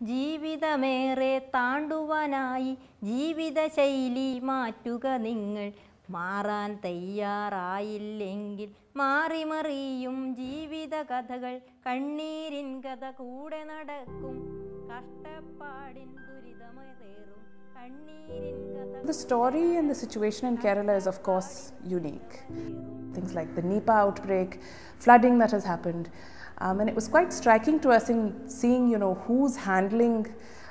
ജീവിതമേറെ താണ്ടുവാനായി ജീവിതശൈലി മാറ്റുക നിങ്ങൾ മാറാൻ തയ്യാറായില്ലെങ്കിൽ മാറിമറിയും ജീവിത കഥകൾ കണ്ണീരിൻ കഥ കൂടെ നടക്കും കഷ്ടപ്പാടിൻ ദുരിതമേറും കണ്ണീരിൻ കഥ The story and the situation in Kerala is, of course, unique. Things like the Nipah outbreak, flooding that has happened. um, and it was quite striking to us in seeing, you know, who's handling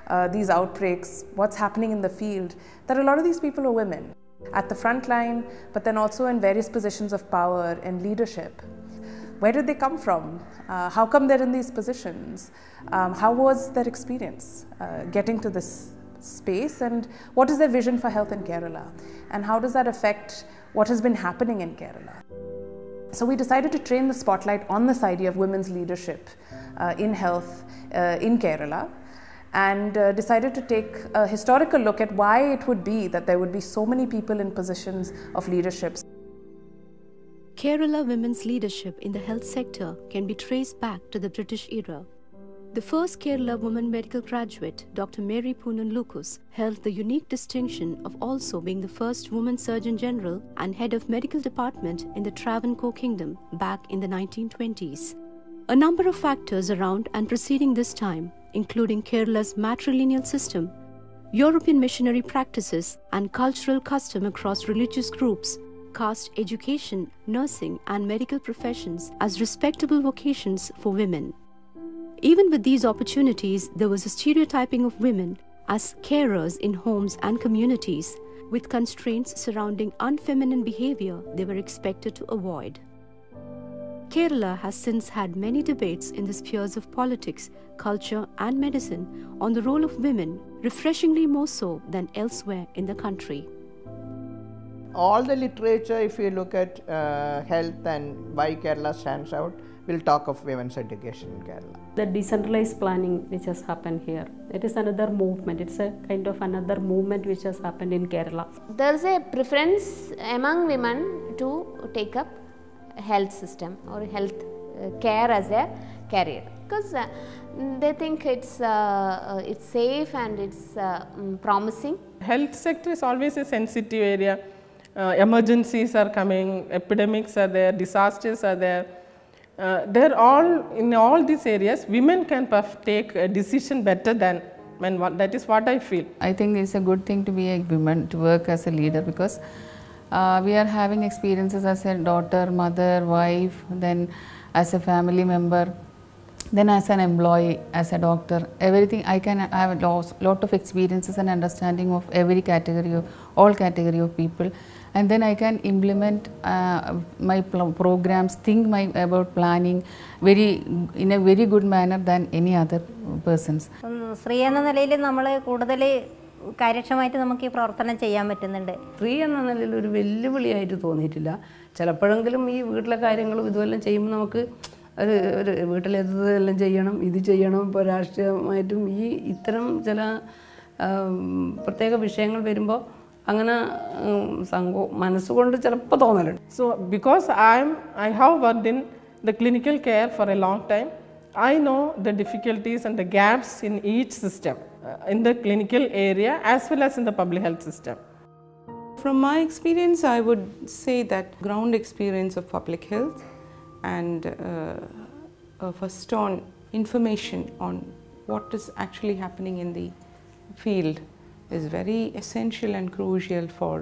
uh, these outbreaks, what's happening in the field, that a lot of these people are women at the front line, but then also in various positions of power and leadership. Where did they come from? Uh, how come they're in these positions? Um, how was their experience uh, getting to this space? And what is their vision for health in Kerala? And how does that affect what has been happening in Kerala? So we decided to train the spotlight on this idea of women's leadership uh, in health uh, in Kerala and uh, decided to take a historical look at why it would be that there would be so many people in positions of leadership. Kerala women's leadership in the health sector can be traced back to the British era. The first Kerala woman medical graduate, Dr. Mary Poonen Lukose, held the unique distinction of also being the first woman surgeon general and head of medical department in the Travancore kingdom back in the 1920s. A number of factors around and preceding this time, including Kerala's matrilineal system, European missionary practices, and cultural custom across religious groups, cast education, nursing, and medical professions as respectable vocations for women. Even with these opportunities, there was a stereotyping of women as carers in homes and communities, with constraints surrounding unfeminine behavior they were expected to avoid. Kerala has since had many debates in the spheres of politics, culture, and medicine on the role of women, refreshingly more so than elsewhere in the country. all the literature, if you look at uh, health and why Kerala stands out, will talk of women's education in Kerala. the decentralized planning which has happened here it is another movement it's a kind of another movement which has happened in kerala there's a preference among women to take up health system or health uh, care as a career because uh, they think it's uh, uh, it's safe and it's uh, mm, promising health sector is always a sensitive area. Uh, emergencies are coming, epidemics are there, disasters are there. Uh, they're all in all these areas. Women can take a decision better than men. That is what I feel. I think it's a good thing to be a woman to work as a leader because uh, we are having experiences as a daughter, mother, wife, then as a family member, then as an employee, as a doctor. Everything I can I have a lot of experiences and understanding of every category of all category of people, and then I can implement uh, my programs, think my about planning very in a very good manner than any other persons. സ്ത്രീ എന്ന നിലയിൽ നമ്മൾ കൂടുതൽ കാര്യക്ഷമമായിട്ട് നമുക്ക് ഈ പ്രവർത്തനം ചെയ്യാൻ പറ്റുന്നുണ്ട് സ്ത്രീ എന്ന നിലയിൽ ഒരു വെല്ലുവിളിയായിട്ട് തോന്നിയിട്ടില്ല ചിലപ്പോഴെങ്കിലും ഈ വീട്ടിലെ കാര്യങ്ങളും ഇതുമെല്ലാം ചെയ്യുമ്പോൾ നമുക്ക് ഒരു ഒരു വീട്ടിലെല്ലാം ചെയ്യണം ഇത് ചെയ്യണം ഇപ്പോൾ രാഷ്ട്രീയമായിട്ടും ഈ ഇത്തരം ചില പ്രത്യേക വിഷയങ്ങൾ വരുമ്പോൾ അങ്ങനെ ഉം, സങ്കോ മനസ്സുകൊണ്ട് ചിലപ്പോൾ തോന്നലുണ്ട് So, because I'm, I have worked in the clinical care for a long time, I know the difficulties and the gaps in each system, uh, in the clinical area as well as in the public health system. From my experience, I would say that ground experience of public health and uh, uh, first on information on what is actually happening in the field is very essential and crucial for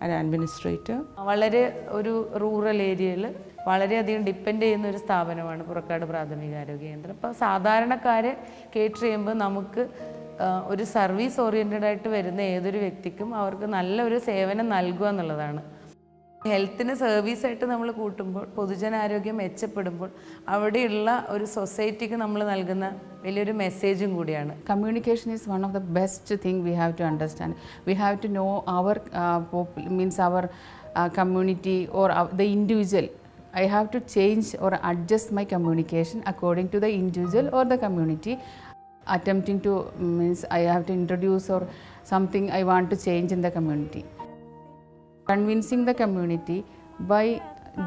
an administrator. വളരെ ഒരു rural ഏരിയയിൽ വളരെയധികം depend ചെയ്യുന്ന ഒരു സ്ഥാപനമാണ് പുറക്കാട് പ്രാഥമികാരോഗ്യ കേന്ദ്രം അപ്പോൾ സാധാരണക്കാരെ കേറ്റർ ചെയ്യുമ്പോൾ നമുക്ക് ഒരു സർവീസ് ഓറിയന്റഡ് ആയിട്ട് വരുന്ന ഏതൊരു വ്യക്തിക്കും അവർക്ക് നല്ലൊരു സേവനം നൽകുക എന്നുള്ളതാണ് ഹെൽത്തിന് സർവീസായിട്ട് നമ്മൾ കൂട്ടുമ്പോൾ പൊതുജനാരോഗ്യം മെച്ചപ്പെടുമ്പോൾ അവിടെയുള്ള ഒരു സൊസൈറ്റിക്ക് നമ്മൾ നൽകുന്ന വലിയൊരു മെസ്സേജും കൂടിയാണ്. Communication is one of the best thing we have to understand we have to know our means our community or the individual I have to change or adjust my communication according to the individual or the community attempting to means I have to introduce or something I want to change in the community Convincing the community by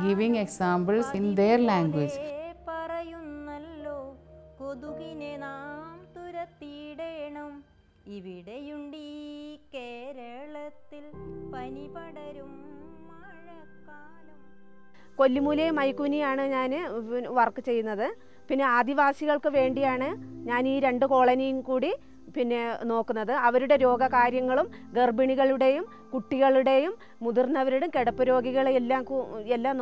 giving examples in their language. പറയുന്നല്ലോ കൊതുക് നാം തുരത്തിയിടേണം. ഇവിടെയുണ്ടീ കേരളത്തിൽ പനി പടരും മഴക്കാലം. കൊല്ലിമൂല മൈക്കുനിയാണ് ഞാൻ work ചെയ്യുന്നത്. പിന്നെ ആദിവാസികൾക്ക് വേണ്ടിയാണ് ഞാൻ ഈ രണ്ട് കോളനിയും കൂടി പിന്നെ നോക്കുന്നത് അവരുടെ രോഗകാര്യങ്ങളും ഗർഭിണികളുടെയും കുട്ടികളുടെയും മുതിർന്നവരുടെയും കിടപ്പ് രോഗികളെ എല്ലാം എല്ലാം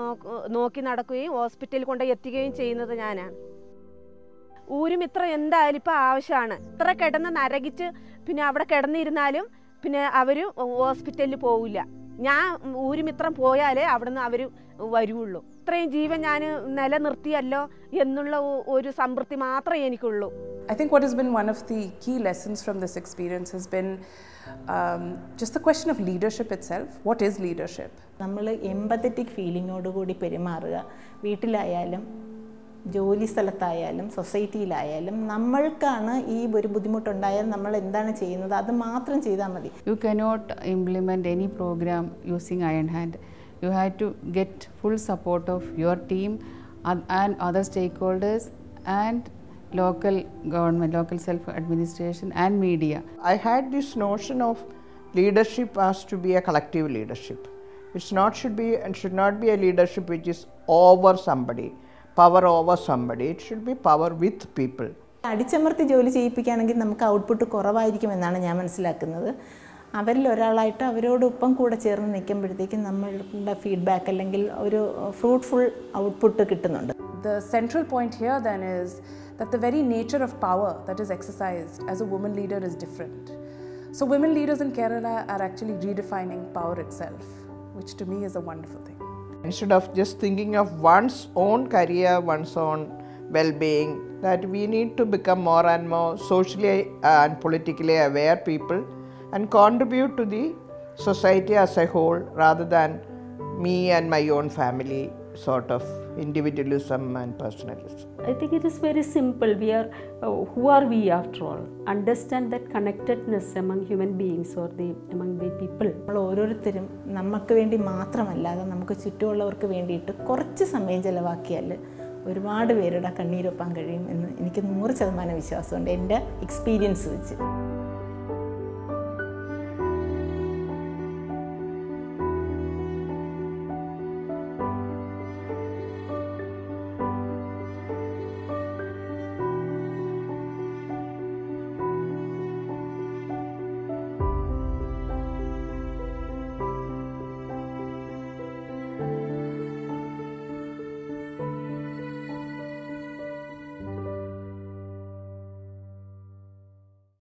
നോക്ക് നടക്കുകയും ഹോസ്പിറ്റലിൽ കൊണ്ട് എത്തിക്കുകയും ചെയ്യുന്നത് ഞാനാണ് ഊരും ഇത്ര എന്തായാലും ഇപ്പോൾ ആവശ്യമാണ്. ഇത്ര കിടന്ന് നരകിച്ച് പിന്നെ അവിടെ കിടന്നിരുന്നാലും പിന്നെ അവർ ഹോസ്പിറ്റലിൽ പോവില്ല. ഞാൻ ഊരുമിത്രം പോയാലേ അവിടുന്ന് അവർ വരുള്ളൂ. ഇത്രയും ജീവൻ ഞാൻ നിലനിർത്തിയല്ലോ എന്നുള്ള ഒരു സംതൃപ്തി മാത്രമേ എനിക്കുള്ളൂ. I think what is been one of the key lessons from this experience has been just the question of leadership itself what is leadership നമ്മൾ എംപത്തറ്റിക് ഫീലിങ്ങോടുകൂടി പെരുമാറുക. വീട്ടിലായാലും ജോലി സ്ഥലത്തായാലും സൊസൈറ്റിയിലായാലും നമ്മൾക്കാണ് ഈ ഒരു ബുദ്ധിമുട്ടുണ്ടായാൽ നമ്മൾ എന്താണ് ചെയ്യുന്നത്. അത് മാത്രം ചെയ്താൽ മതി. You cannot implement any programme using iron hand You had to get full support of your team and other stakeholders and local government, local self administration, and media. I had this notion of leadership as to be a collective leadership. It's not should be and should not be a leadership which is over somebody, power over somebody. It should be power with people. അടിച്ചമർത്തി ജോലി ചെയ്യിപ്പിക്കുകയാണെങ്കിൽ നമുക്ക് output കുറവായിരിക്കുമെന്നാണ് ഞാൻ മനസ്സിലാക്കുന്നത് അവരിൽ ഒരാളായിട്ട് അവരോടൊപ്പം കൂടെ ചേർന്ന് നിൽക്കുമ്പോഴത്തേക്കും നമ്മളുടെ ഫീഡ്ബാക്ക് അല്ലെങ്കിൽ ഒരു ഫ്രൂട്ട്ഫുൾ ഔട്ട്പുട്ട് കിട്ടുന്നുണ്ട് The central point here then is that the very nature of power that is exercised as a woman leader is different. So, women leaders in Kerala are actually redefining power itself, which to me is a wonderful thing. Instead of just thinking of one's own career, one's own well being, that we need to become more and more socially and politically aware people and contribute to the society as a whole rather than me and my own family sort of individualism and personalism. I think it is very simple. We are, uh, who are we after all? Understand that connectedness among human beings or the among the people. നമ്മൾ ഓരോരുത്തരും നമുക്ക് വേണ്ടി മാത്രമല്ലാതെ നമുക്ക് ചുറ്റുമുള്ളവർക്ക് വേണ്ടിയിട്ട് കുറച്ച് സമയം ചിലവാക്കിയാൽ ഒരുപാട് പേരുടെ കണ്ണീരൊപ്പാൻ കഴിയും എന്ന് എനിക്ക് നൂറ് ശതമാനം വിശ്വാസമുണ്ട് എന്റെ എക്സ്പീരിയൻസ് വെച്ച്